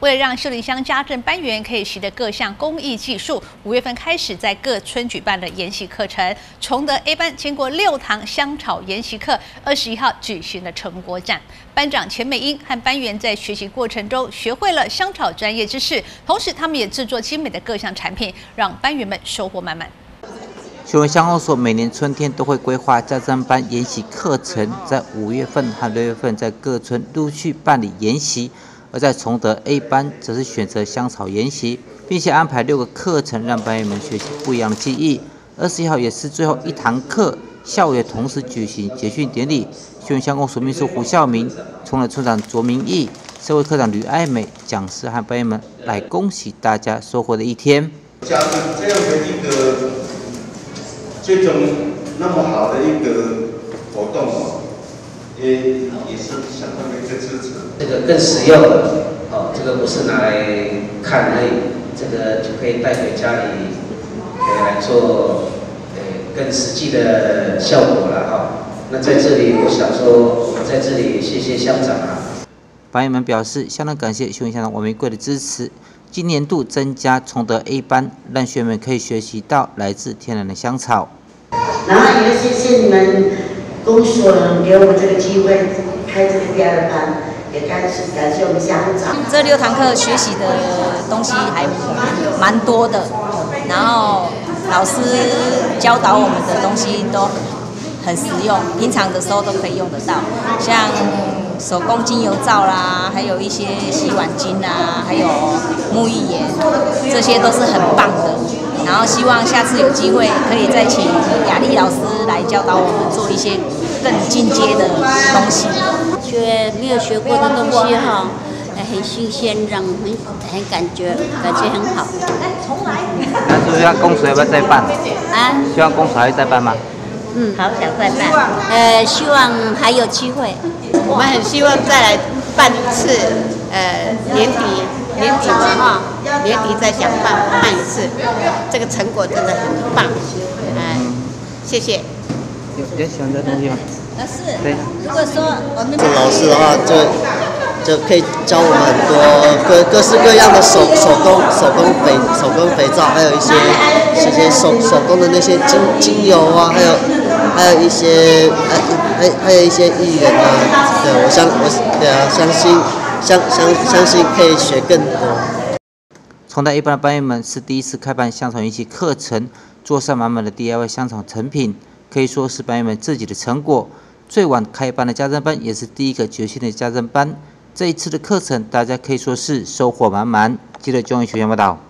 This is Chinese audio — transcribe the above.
为了让秀林乡家政班员可以习得各项工艺技术，五月份开始在各村举办的研习课程。崇德 A 班经过六堂香草研习课，二十一号举行了成果展。班长钱美英和班员在学习过程中学会了香草专业知识，同时他们也制作精美的各项产品，让班员们收获满满。秀文乡公所每年春天都会规划家政班研习课程，在五月份和六月份在各村陆续办理研习，而在崇德 A 班则是选择香草研习，并且安排六个课程让班员们学习不一样的技艺。二十一号也是最后一堂课，下午也同时举行结训典礼。秀文乡公所秘书胡孝明、崇德村长卓明义、社会科长吕爱美、讲师和班员们来恭喜大家收获的一天。加上这样的一个这种那么好的一个活动哦，也也是相当这个更实用哦，这个不是拿来看而已，这个就可以带回家里，来做呃更实际的效果了哈。那在这里，我想说，我在这里谢谢乡长啊。班员们表示，相当感谢秀云乡长王玫贵的支持。今年度增加崇德 A 班，让学员们可以学习到来自天然的香草。然后也谢谢你们公所给我这个机会开这第二班，也感谢感谢我们乡长。这六堂课学习的东西还蛮多的，然后老师教导我们的东西都很实用，平常的时候都可以用得到，像手工精油皂啦，还有一些洗碗巾啊，还有沐浴盐，这些都是很棒的。然后希望下次有机会可以再请雅丽老师来教导我们做一些更进阶的东西。学没有学过的东西哈，很新鲜，让很很感觉感觉很好。那是不是要公司要不要再办？啊，希望公司还会再办吗？嗯，好想再办。呃，希望还有机会。我们很希望再来办一次，呃，年底年底嘛哈，年底再想办办一次，这个成果真的很棒，哎、谢谢。有比较喜欢这东西吗？老师，对。如果说我们做老师的话，就就可以教我们很多各各式各样的手手工手工肥手工肥皂，还有一些一些手手工的那些精精油啊，还有还有一些还还还有一些艺人啊，对我相我对啊，相信相相相信可以学更多。崇德 A 班的班员们是第一次开办香草云溪课程，桌上满满的 DIY 香草成品，可以说是班员们自己的成果。最晚开班的家政班也是第一个决心的家政班。这一次的课程，大家可以说是收获满满。记得中医学院报道。